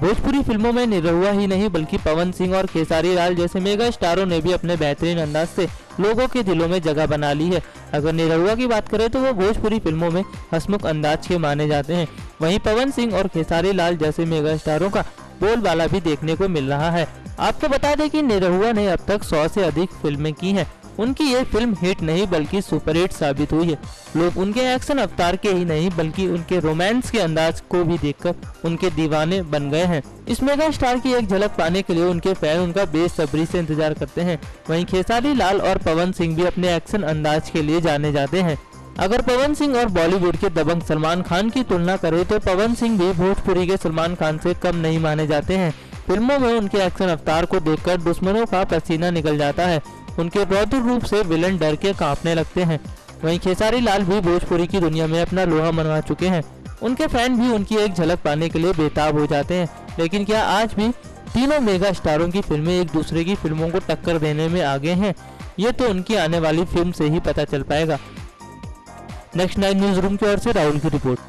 भोजपुरी फ़िल्मों में निरहुआ ही नहीं, बल्कि पवन सिंह और खेसारी लाल जैसे मेगा स्टारों ने भी अपने बेहतरीन अंदाज से लोगों के दिलों में जगह बना ली है। अगर निरहुआ की बात करें तो वो भोजपुरी फ़िल्मों में हसमुख अंदाज के माने जाते हैं। वहीं पवन सिंह और खेसारी लाल जैसे मेगा स्टारों का बोलबाला भी देखने को मिल रहा है। आपको बता दें कि निरहुआ ने अब तक सौ से अधिक फ़िल्में की हैं। उनकी ये फ़िल्म हिट नहीं बल्कि सुपरहिट साबित हुई है। लोग उनके एक्शन अवतार के ही नहीं, बल्कि उनके रोमांस के अंदाज को भी देखकर उनके दीवाने बन गए हैं। इस मेगा स्टार की एक झलक पाने के लिए उनके फ़ैन उनका बेसब्री से इंतज़ार करते हैं। वहीं खेसारी लाल और पवन सिंह भी अपने एक्शन अंदाज के लिए जाने जाते हैं। अगर पवन सिंह और बॉलीवुड के दबंग सलमान खान की तुलना करें तो पवन सिंह भी भोजपुरी के सलमान खान से कम नहीं माने जाते हैं। फ़िल्मों में उनके एक्शन अवतार को देखकर दुश्मनों का पसीना निकल जाता है। उनके रौद्र रूप से विलन डर के कांपने लगते हैं। वहीं खेसारी लाल भी भोजपुरी की दुनिया में अपना लोहा मनवा चुके हैं। उनके फ़ैन भी उनकी एक झलक पाने के लिए बेताब हो जाते हैं। लेकिन क्या आज भी तीनों मेगा स्टारों की फ़िल्में एक दूसरे की फ़िल्मों को टक्कर देने में आगे हैं? ये तो उनकी आने वाली फ़िल्म से ही पता चल पाएगा। नेक्स्ट नाइन न्यूज़ रूम की ओर से राहुल की रिपोर्ट।